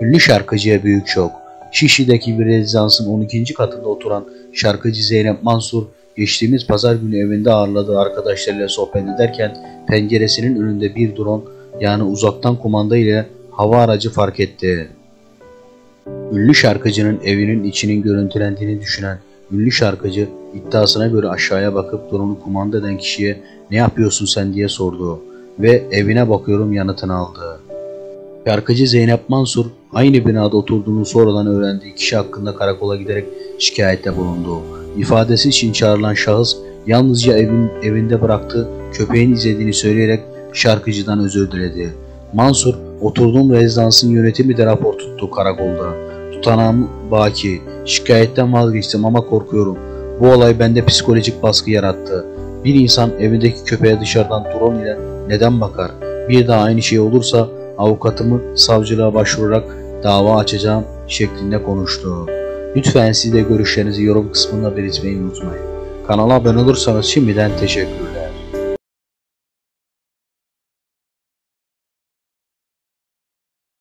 Ünlü şarkıcıya büyük şok. Şişli'deki bir rezidansın 12. katında oturan şarkıcı Zeynep Mansur geçtiğimiz pazar günü evinde ağırladığı arkadaşlarıyla sohbet ederken penceresinin önünde bir drone yani uzaktan kumanda ile hava aracı fark etti. Ünlü şarkıcının evinin içinin görüntülendiğini düşünen ünlü şarkıcı iddiasına göre aşağıya bakıp drone'u kumanda eden kişiye ne yapıyorsun sen diye sordu ve evine bakıyorum yanıtını aldı. Şarkıcı Zeynep Mansur aynı binada oturduğunu sonradan öğrendiği kişi hakkında karakola giderek şikayette bulundu. İfadesi için çağrılan şahıs yalnızca evin, evinde bıraktığı köpeğin izlediğini söyleyerek şarkıcıdan özür diledi. Mansur oturduğum rezidansın yönetimi de rapor tuttu karakolda. Tutanağım baki. Şikayetten vazgeçtim ama korkuyorum. Bu olay bende psikolojik baskı yarattı. Bir insan evindeki köpeğe dışarıdan drone ile neden bakar? Bir daha aynı şey olursa avukatımı savcılığa başvurarak dava açacağım şeklinde konuştu. Lütfen siz de görüşlerinizi yorum kısmında belirtmeyi unutmayın. Kanala abone olursanız şimdiden teşekkür